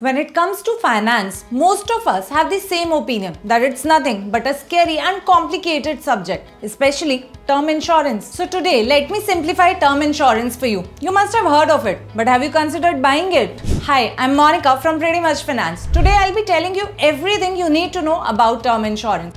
When it comes to finance, most of us have the same opinion that it's nothing but a scary and complicated subject, especially term insurance. So today, let me simplify term insurance for you. You must have heard of it, but have you considered buying it? Hi, I'm Monica from Pretty Much Finance. Today, I'll be telling you everything you need to know about term insurance.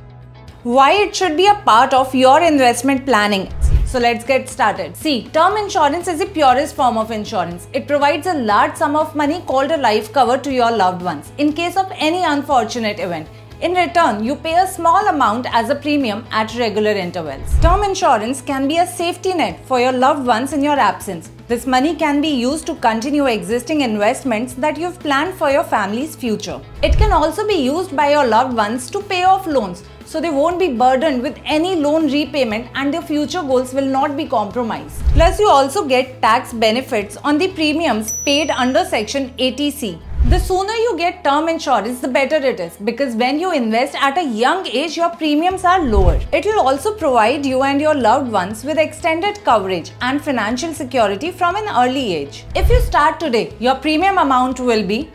Why it should be a part of your investment planning so let's get started. See, term insurance is the purest form of insurance. It provides a large sum of money called a life cover to your loved ones in case of any unfortunate event. In return, you pay a small amount as a premium at regular intervals. Term insurance can be a safety net for your loved ones in your absence. This money can be used to continue existing investments that you've planned for your family's future. It can also be used by your loved ones to pay off loans so they won't be burdened with any loan repayment and their future goals will not be compromised. Plus, you also get tax benefits on the premiums paid under Section 80C. The sooner you get term insurance, the better it is because when you invest at a young age, your premiums are lower. It will also provide you and your loved ones with extended coverage and financial security from an early age. If you start today, your premium amount will be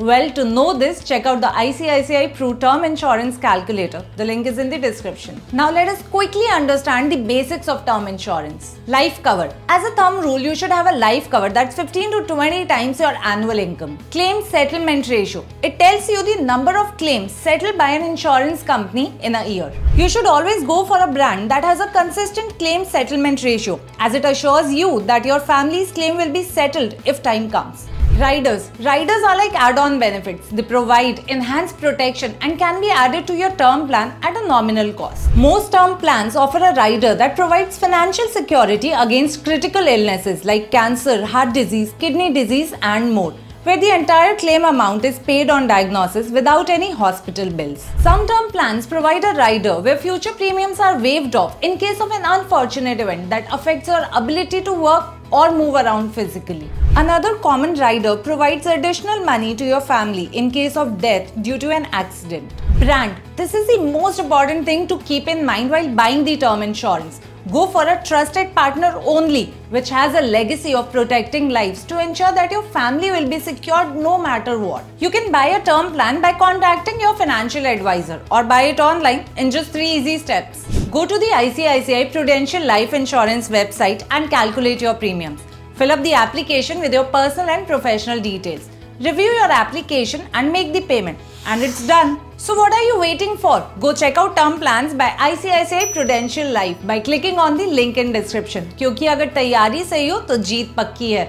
well, to know this, check out the ICICI Pru Term Insurance Calculator. The link is in the description. Now let us quickly understand the basics of term insurance. Life cover. As a thumb rule, you should have a life cover that's 15 to 20 times your annual income. Claim settlement ratio. It tells you the number of claims settled by an insurance company in a year. You should always go for a brand that has a consistent claim settlement ratio as it assures you that your family's claim will be settled if time comes. Riders. Riders are like add-on benefits. They provide enhanced protection and can be added to your term plan at a nominal cost. Most term plans offer a rider that provides financial security against critical illnesses like cancer, heart disease, kidney disease and more where the entire claim amount is paid on diagnosis without any hospital bills. Some term plans provide a rider where future premiums are waived off in case of an unfortunate event that affects your ability to work or move around physically. Another common rider provides additional money to your family in case of death due to an accident. Brand. This is the most important thing to keep in mind while buying the term insurance. Go for a trusted partner only, which has a legacy of protecting lives to ensure that your family will be secured no matter what. You can buy a term plan by contacting your financial advisor or buy it online in just three easy steps. Go to the ICICI Prudential Life Insurance website and calculate your premiums. Fill up the application with your personal and professional details Review your application and make the payment. And it's done. So what are you waiting for? Go check out term plans by ICICI Prudential Life by clicking on the link in description. क्योंकि अगर तैयारी सही हो तो जीत पक्की है